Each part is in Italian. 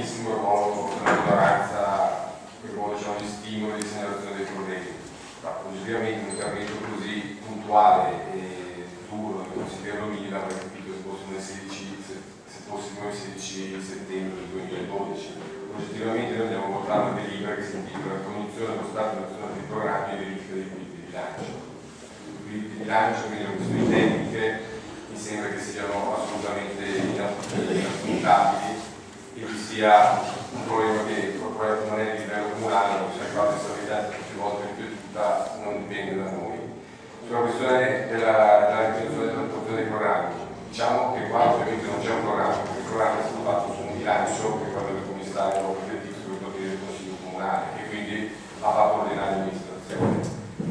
benissimo il ruolo della minoranza, il ruolo diciamo, di stimolo e di segnalazione dei problemi. Ma oggettivamente un intervento così puntuale e duro del consigliere Romini l'avrei capito se fossimo il 16, se, fossimo il 16 settembre del 2012. Oggettivamente noi abbiamo votato una delibera che si intitola Cognizione dello Stato nazionale dei programmi e verifica dei equilibri di bilancio. I equilibri di bilancio, quindi le questioni tecniche, mi sembra che siano assolutamente inaffrontabili vi sia un problema che non è di livello comunale, non si è fatto tutte le volte ripetuta, non dipende da noi. Sulla questione della, della riflessione della produzione dei programmi, diciamo che qua ovviamente non c'è un programma, perché il programma è stato fatto su un bilancio che quello del commissario sul potere del Consiglio Comunale e quindi ha fatto ordinare l'amministrazione.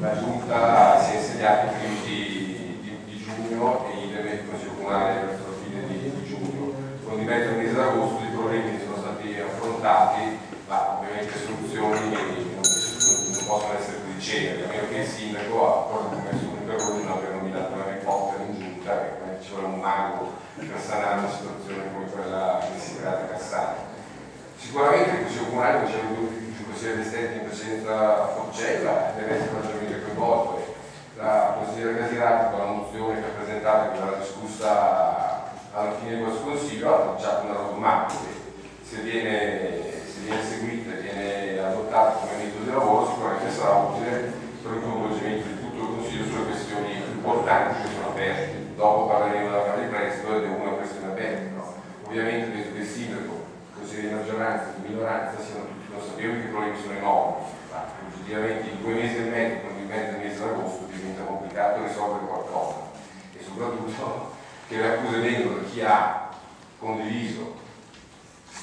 La giunta si è insediata i primi di, di, di giugno e idem il Consiglio Comunale verso la fine di, di giugno. Con di mezzo al mese d'agosto i problemi sono stati affrontati, ma ovviamente soluzioni non, possono essere così ceneri, a meno che il sindaco ha messo un errore non aver nominato una reporter in giunta, che ci vuole un mago per sanare una situazione come quella che si è creata a Cassano. Sicuramente il Consiglio Comunale c'è un il consigliere Destetti in precedenza a Forcella deve essere maggiormente coinvolto. La consigliera Casirati con la mozione che ha presentato, che verrà discussa alla fine di questo consiglio, ha lanciato una roadmap che se viene, se viene seguita e viene adottata come metodo di lavoro sicuramente sarà utile per il coinvolgimento di tutto il consiglio sulle questioni importanti che sono aperte. Dopo parleremo della di Prestito ed è una questione aperta. No? Ovviamente penso che il sindaco, il consiglio di maggioranza e di minoranza siano tutti consapevoli che i problemi sono enormi, ma oggettivamente in due mesi e mezzo, mezzo del mese d'agosto, diventa complicato risolvere qualcosa. E soprattutto che le accuse vengono da chi ha condiviso,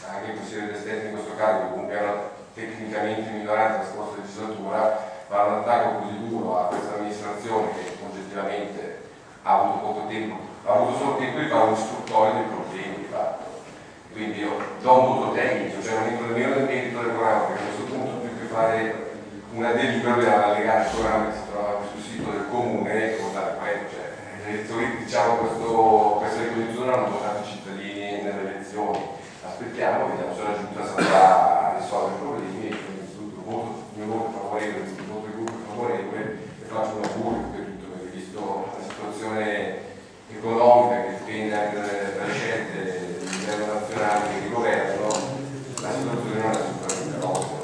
anche il consigliere dell'esterno in questo caso, che comunque era tecnicamente in minoranza la scorsa legislatura, fa un attacco così duro a questa amministrazione che oggettivamente ha avuto tempo, ha avuto solo tempo di fare un istruttore dei problemi di fatto. Quindi io do un voto tecnico, cioè non entro nemmeno nel merito del programma, perché a questo punto più che fare una delibera bisogna allegare il programma che si trova sul sito del comune e votare quello. Cioè, le elezioni, diciamo, questo, questa riposizione l'hanno votato i cittadini nelle elezioni. Aspettiamo, vediamo se la giunta saprà risolvere i problemi e il voto, il mio voto favorevole, il voto del gruppo è favorevole e faccio un augurio per tutto, perché visto la situazione economica che dipende anche dalle, dalle scelte di livello nazionale che di governo, la situazione non è assolutamente rosa.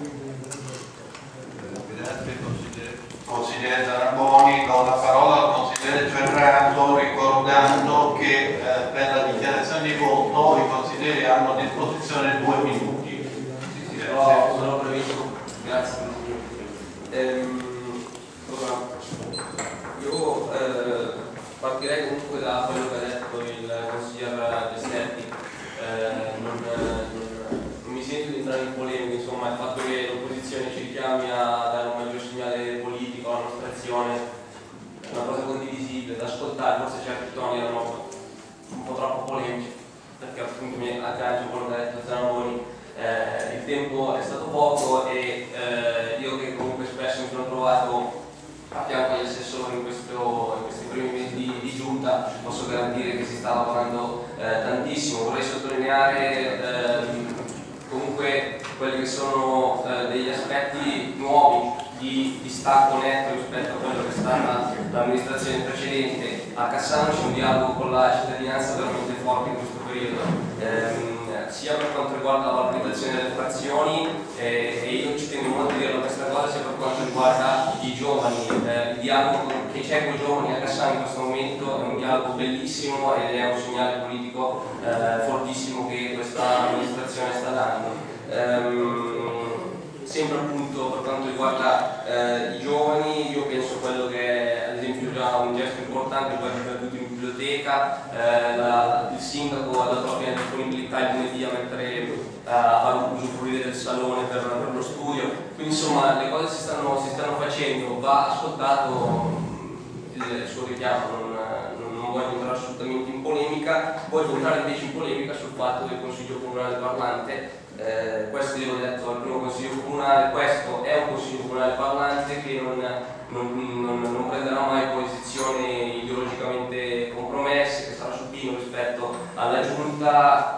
Grazie consigliere, consigliere Zanarboni, do la parola al consigliere Ferrato ricordando che eh, per la dichiarazione di voto i consiglieri hanno a disposizione due minuti. Sì, sì, però sono previsto. Grazie. Ehm, io eh, partirei comunque da quello che ha detto il consigliere Deserti. Eh, non, non, non mi sento di entrare in polemica, insomma, il fatto che l'opposizione ci richiami a dare un maggior segnale politico alla nostra azione è una cosa condivisibile, da ascoltare, forse certi toni erano un po' troppo polemici, perché appunto mi aggancio quello che ha detto Zanoni, eh, il tempo è stato poco e eh, io che comunque spesso mi sono trovato a fianco agli assessori in, questo, in questi primi mesi di, di, giunta posso garantire che si sta lavorando eh, tantissimo. Vorrei sottolineare ehm, comunque quelli che sono eh, degli aspetti nuovi di, di stacco netto rispetto a quello che è stata l'amministrazione precedente. A Cassano c'è un dialogo con la cittadinanza veramente forte in questo periodo. Ehm, sia per quanto riguarda la valorizzazione delle frazioni eh, e io ci tengo molto a dirlo questa cosa sia per quanto riguarda i giovani eh, il dialogo che c'è con i giovani a Cassano in questo momento è un dialogo bellissimo ed è un segnale politico eh, fortissimo che questa amministrazione sta dando ehm, sempre appunto per quanto riguarda eh, i giovani io penso quello che è ad esempio già un gesto importante poi ripetuto in biblioteca eh, la, il sindaco ha dato la piena disponibilità il lunedì a mettere a usufruire del salone per, per, lo studio. Quindi insomma le cose si stanno, si stanno facendo va ascoltato il, il suo richiamo non, non, non voglio entrare assolutamente in polemica voglio entrare invece in polemica sul fatto che il consiglio comunale parlante eh, questo io l'ho detto al primo consiglio comunale, questo è un consiglio comunale parlante che non, non, non, non prenderà mai posizioni ideologicamente compromesse, che sarà supino rispetto alla giunta,